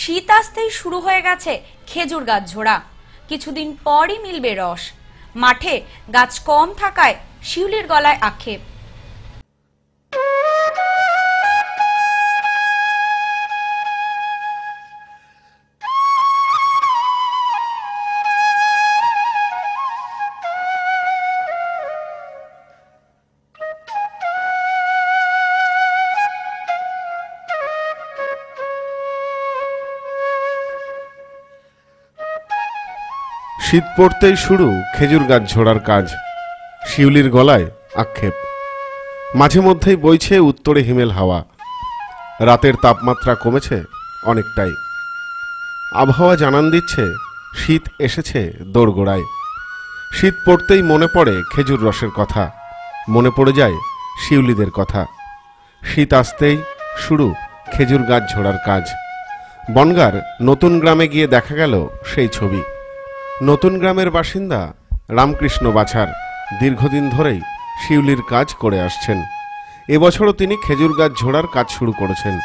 শীত আসতেই শুরু হয়ে গেছে খেজুর গাছ ঝোড়া। কিছুদিন পরই মিলবে রস। মাঠে গাছ কম থাকায় শিউলির গলায় আক্ষেপ। শীত পড়তেই শুরু খেজুর গাছ ঝোড়ার কাজ। শিউলির গলায় আক্ষেপ। মাঝে মধ্যেই বইছে উত্তরে হিমেল হাওয়া। রাতের তাপমাত্রা কমেছে অনেকটাই। আবহাওয়া জানান দিচ্ছে শীত এসেছে দোরগোড়ায়। শীত পড়তেই মনে পড়ে খেজুর রসের কথা। মনে পড়ে যায় শিউলিদের কথা। শীত আসতেই শুরু খেজুর গাছ ঝোড়ার কাজ। বনগার নতুন গ্রামে গিয়ে দেখা গেল সেই ছবি। নতুন গ্রামের বাসিন্দা রামকৃষ্ণ বাছার দীর্ঘদিন ধরেই শিউলির কাজ করে আসছেন। এবছরও তিনি খেজুর গাছ ঝোড়ার কাজ শুরু করেছেন।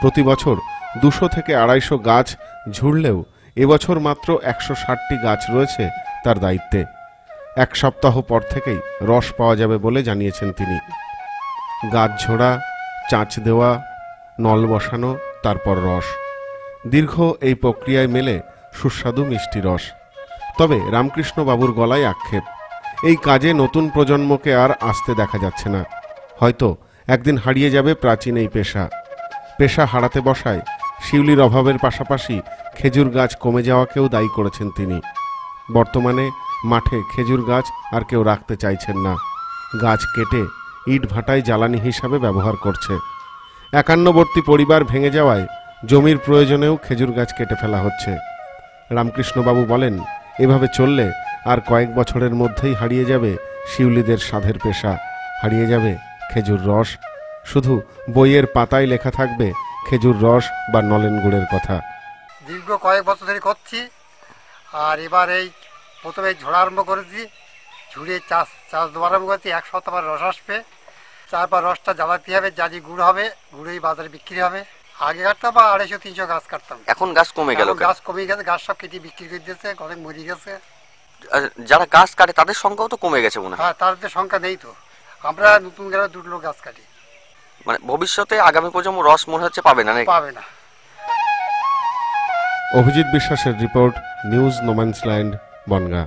প্রতি বছর দুশো থেকে আড়াইশো গাছ ঝুড়লেও এবছর মাত্র একশো ষাটটি গাছ রয়েছে তার দায়িত্বে। এক সপ্তাহ পর থেকেই রস পাওয়া যাবে বলে জানিয়েছেন তিনি। গাছ ঝোড়া, চাঁচ দেওয়া, নল বসানো, তারপর রস। দীর্ঘ এই প্রক্রিয়ায় মেলে সুস্বাদু মিষ্টি রস। তবে রামকৃষ্ণ বাবুর গলায় আক্ষেপ। এই কাজে নতুন প্রজন্মকে আর আসতে দেখা যাচ্ছে না। হয়তো একদিন হারিয়ে যাবে প্রাচীন এই পেশা। পেশা হারাতে বসায় শিউলির অভাবের পাশাপাশি খেজুর গাছ কমে যাওয়াকেও দায়ী করেছেন তিনি। বর্তমানে মাঠে খেজুর গাছ আর কেউ রাখতে চাইছেন না। গাছ কেটে ইট ভাটায় জ্বালানি হিসাবে ব্যবহার করছে। একান্নবর্তী পরিবার ভেঙে যাওয়ায় জমির প্রয়োজনেও খেজুর গাছ কেটে ফেলা হচ্ছে। রামকৃষ্ণবাবু বলেন এভাবে চললে আর কয়েক বছরের মধ্যেই হারিয়ে যাবে শিউলিদের সাধের পেশা। হারিয়ে যাবে খেজুর রস। শুধু বইয়ের পাতায় লেখা থাকবে খেজুর রস বা নলেন গুড়ের কথা। দীর্ঘ কয়েক বছর ধরে করছি, আর এবার এই প্রথমে ঝোড়া আরম্ভ করেছি ঝুড়ে চাষ চাষ দেওয়া আরম্ভ করেছি, এক সপ্তাহ রস আসবে। তারপর রসটা জ্বালাতে হবে জাজি গুড় হবে, গুড়েই বাজারে বিক্রি হবে। আগে কাটতাম বা আড়াইশো তিনশো গাছ কাটতাম। এখন গাছ কমে গেল গাছ কমে গেছে গাছ সব কেটে বিক্রি করে দিয়েছে অনেক মরে গেছে। যারা গাছ কাটে তাদের সংখ্যাও তো কমে গেছে মনে হয়। হ্যাঁ যে সংখ্যা নেই তো। আমরা নতুন গ্রামে দুটো লোক গাছ কাটি। মানে ভবিষ্যতে আগামী প্রজন্ম রস মনে হচ্ছে পাবে না? পাবে না। অভিজিৎ বিশ্বাসের রিপোর্ট নিউজ নোম্যান্সল্যান্ড বনগা।